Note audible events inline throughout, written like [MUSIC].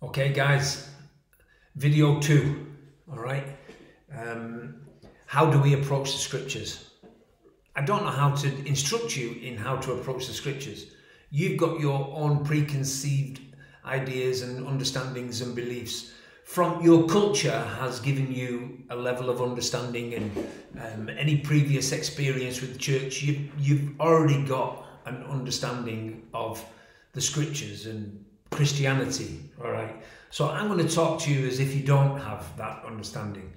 Okay, guys, video two. All right. Um, how do we approach the scriptures? I don't know how to instruct you in how to approach the scriptures. You've got your own preconceived ideas and understandings and beliefs from your culture has given you a level of understanding and um, any previous experience with the church you, you've already got an understanding of the scriptures and Christianity, all right? So I'm going to talk to you as if you don't have that understanding.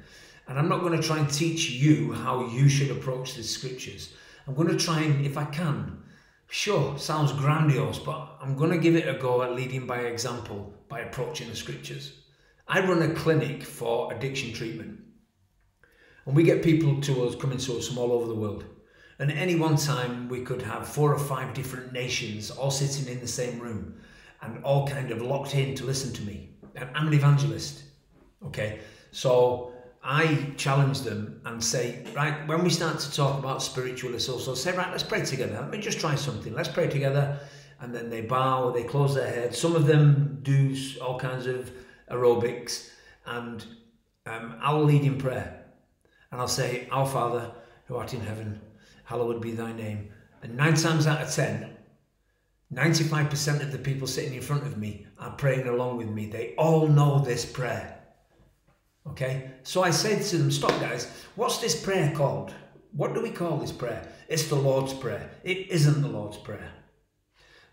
And I'm not going to try and teach you how you should approach the scriptures. I'm going to try and, if I can, sure, sounds grandiose, but I'm going to give it a go at leading by example by approaching the scriptures. I run a clinic for addiction treatment. And we get people to us coming to us from all over the world. And at any one time, we could have four or five different nations all sitting in the same room and all kind of locked in to listen to me. I'm an evangelist. Okay. So I challenge them and say, right, when we start to talk about spiritual also say, right, let's pray together. Let me just try something. Let's pray together. And then they bow, they close their heads. Some of them do all kinds of aerobics. And um, I'll lead in prayer. And I'll say, Our Father, who art in heaven, hallowed be thy name. And nine times out of ten, 95% of the people sitting in front of me are praying along with me. They all know this prayer. Okay? So I said to them, Stop, guys, what's this prayer called? What do we call this prayer? It's the Lord's Prayer. It isn't the Lord's Prayer.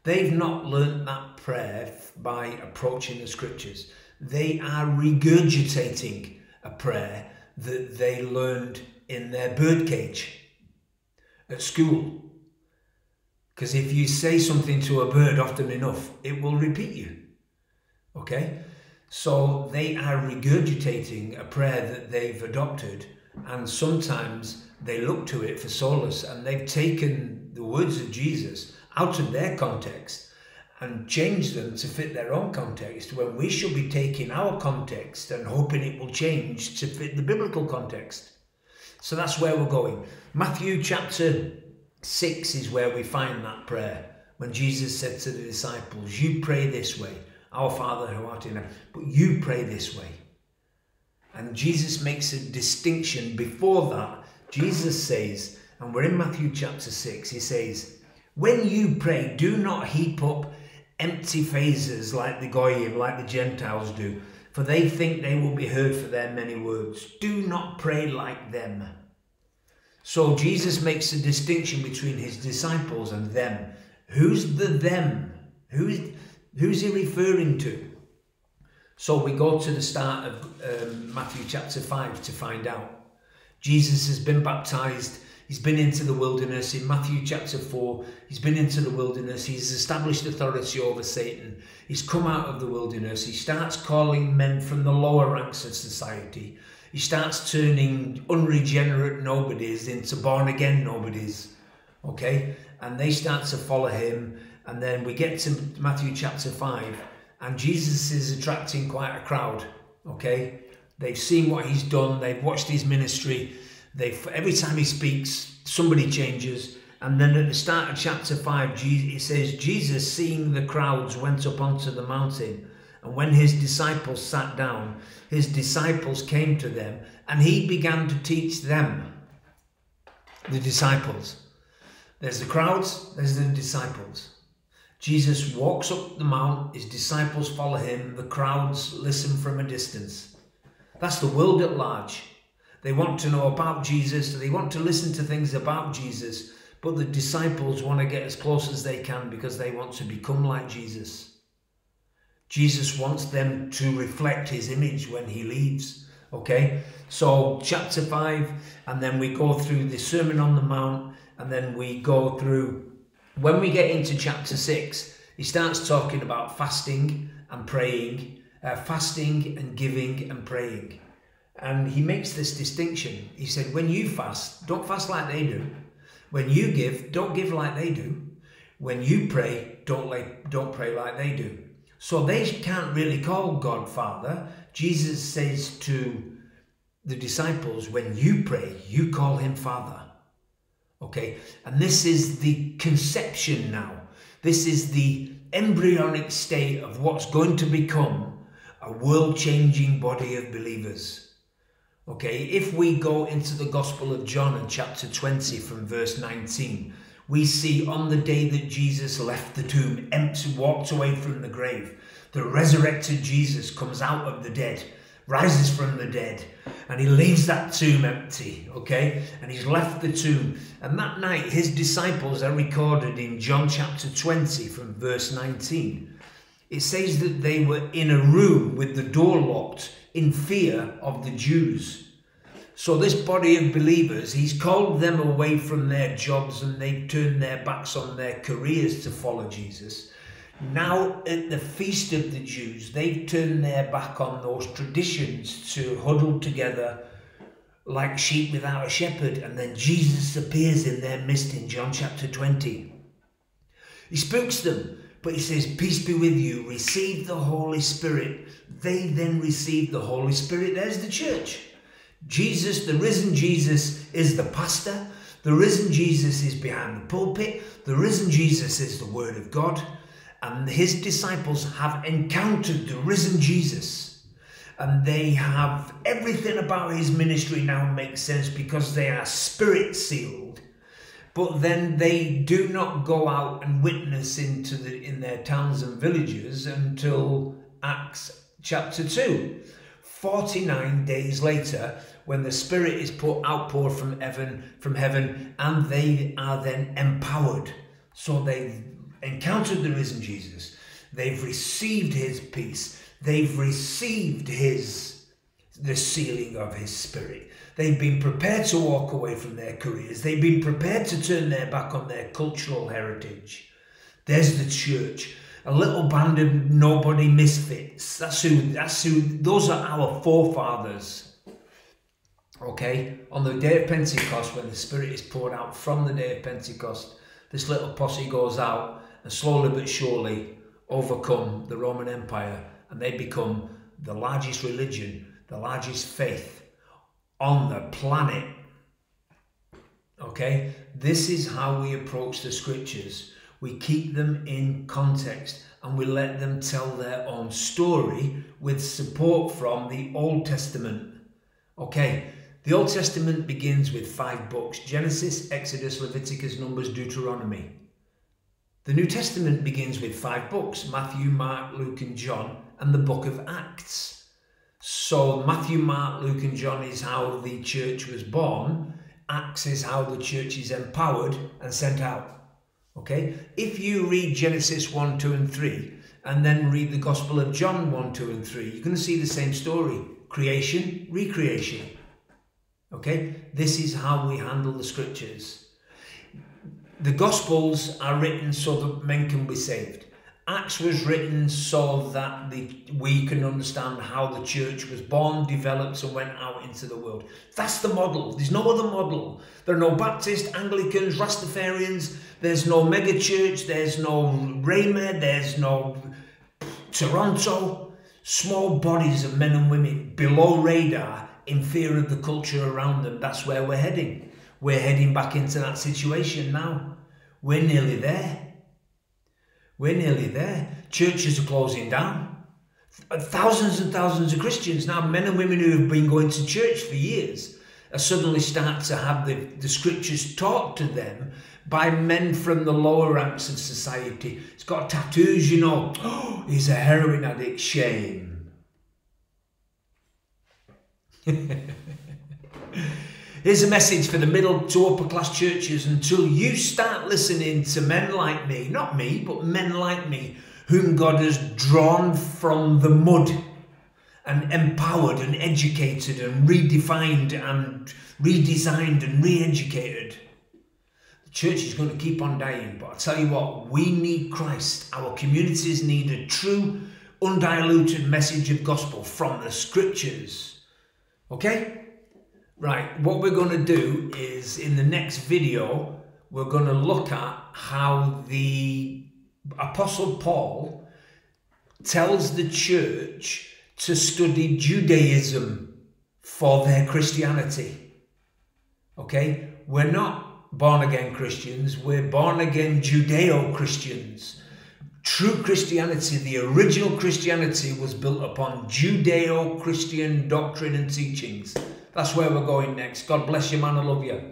They've not learnt that prayer by approaching the scriptures. They are regurgitating a prayer that they learned in their birdcage at school because if you say something to a bird often enough, it will repeat you. Okay? So they are regurgitating a prayer that they've adopted, and sometimes they look to it for solace, and they've taken the words of Jesus out of their context and changed them to fit their own context when we should be taking our context and hoping it will change to fit the biblical context. So that's where we're going. Matthew chapter 6 is where we find that prayer when Jesus said to the disciples, You pray this way, Our Father who art in heaven, but you pray this way. And Jesus makes a distinction before that. Jesus says, and we're in Matthew chapter 6, he says, When you pray, do not heap up empty phrases like the Goyim, like the Gentiles do, for they think they will be heard for their many words. Do not pray like them. So Jesus makes a distinction between his disciples and them. Who's the them? Who's, who's he referring to? So we go to the start of um, Matthew chapter 5 to find out. Jesus has been baptized. He's been into the wilderness. In Matthew chapter 4, he's been into the wilderness. He's established authority over Satan. He's come out of the wilderness. He starts calling men from the lower ranks of society he starts turning unregenerate nobodies into born again nobodies. Okay? And they start to follow him. And then we get to Matthew chapter 5, and Jesus is attracting quite a crowd. Okay? They've seen what he's done, they've watched his ministry. They've, every time he speaks, somebody changes. And then at the start of chapter 5, it says, Jesus, seeing the crowds, went up onto the mountain. And when his disciples sat down, his disciples came to them, and he began to teach them, the disciples. There's the crowds, there's the disciples. Jesus walks up the mount, his disciples follow him, the crowds listen from a distance. That's the world at large. They want to know about Jesus, they want to listen to things about Jesus, but the disciples want to get as close as they can because they want to become like Jesus. Jesus wants them to reflect his image when he leaves. Okay, so chapter 5, and then we go through the Sermon on the Mount, and then we go through. When we get into chapter 6, he starts talking about fasting and praying, uh, fasting and giving and praying. And he makes this distinction. He said, when you fast, don't fast like they do. When you give, don't give like they do. When you pray, don't, like, don't pray like they do. So they can't really call God Father. Jesus says to the disciples, when you pray, you call him Father. Okay, and this is the conception now. This is the embryonic state of what's going to become a world changing body of believers. Okay, if we go into the Gospel of John and chapter 20 from verse 19, we see on the day that Jesus left the tomb, empty, walked away from the grave, the resurrected Jesus comes out of the dead, rises from the dead, and he leaves that tomb empty, okay? And he's left the tomb. And that night, his disciples are recorded in John chapter 20 from verse 19. It says that they were in a room with the door locked in fear of the Jews. So, this body of believers, he's called them away from their jobs and they've turned their backs on their careers to follow Jesus. Now, at the feast of the Jews, they've turned their back on those traditions to huddle together like sheep without a shepherd. And then Jesus appears in their midst in John chapter 20. He spooks them, but he says, Peace be with you, receive the Holy Spirit. They then receive the Holy Spirit. There's the church. Jesus, the risen Jesus, is the pastor. The risen Jesus is behind the pulpit. The risen Jesus is the Word of God. And his disciples have encountered the risen Jesus. And they have everything about his ministry now makes sense because they are spirit sealed. But then they do not go out and witness into the in their towns and villages until Acts chapter 2. 49 days later, when the Spirit is put outpoured from heaven, from heaven, and they are then empowered. So they've encountered the risen Jesus. They've received his peace. They've received his the sealing of his spirit. They've been prepared to walk away from their careers. They've been prepared to turn their back on their cultural heritage. There's the church a little band of nobody misfits. That's who, that's who, those are our forefathers. Okay? On the day of Pentecost, when the Spirit is poured out from the day of Pentecost, this little posse goes out and slowly but surely overcome the Roman Empire and they become the largest religion, the largest faith on the planet. Okay? This is how we approach the scriptures we keep them in context and we let them tell their own story with support from the Old Testament. Okay, the Old Testament begins with five books Genesis, Exodus, Leviticus, Numbers, Deuteronomy. The New Testament begins with five books Matthew, Mark, Luke, and John, and the book of Acts. So, Matthew, Mark, Luke, and John is how the church was born, Acts is how the church is empowered and sent out. Okay? If you read Genesis 1, 2, and 3, and then read the Gospel of John 1, 2, and 3, you're going to see the same story creation, recreation. Okay? This is how we handle the scriptures. The Gospels are written so that men can be saved. Acts was written so that the, we can understand how the church was born, developed, and went out into the world. That's the model. There's no other model. There are no Baptists, Anglicans, Rastafarians. There's no mega church. There's no Rhema. There's no Toronto. Small bodies of men and women below radar in fear of the culture around them. That's where we're heading. We're heading back into that situation now. We're nearly there. We're nearly there. Churches are closing down. Thousands and thousands of Christians now, men and women who have been going to church for years, are suddenly start to have the, the scriptures taught to them by men from the lower ranks of society. It's got tattoos, you know. Oh, [GASPS] he's a heroin addict. Shame. [LAUGHS] Here's a message for the middle to upper class churches until you start listening to men like me, not me, but men like me, whom God has drawn from the mud and empowered and educated and redefined and redesigned and re educated. The church is going to keep on dying, but I tell you what, we need Christ. Our communities need a true, undiluted message of gospel from the scriptures. Okay? Right, what we're going to do is in the next video, we're going to look at how the Apostle Paul tells the church to study Judaism for their Christianity. Okay, we're not born again Christians, we're born again Judeo Christians True Christianity, the original Christianity, was built upon Judeo Christian doctrine and teachings. That's where we're going next. God bless you, man. I love you.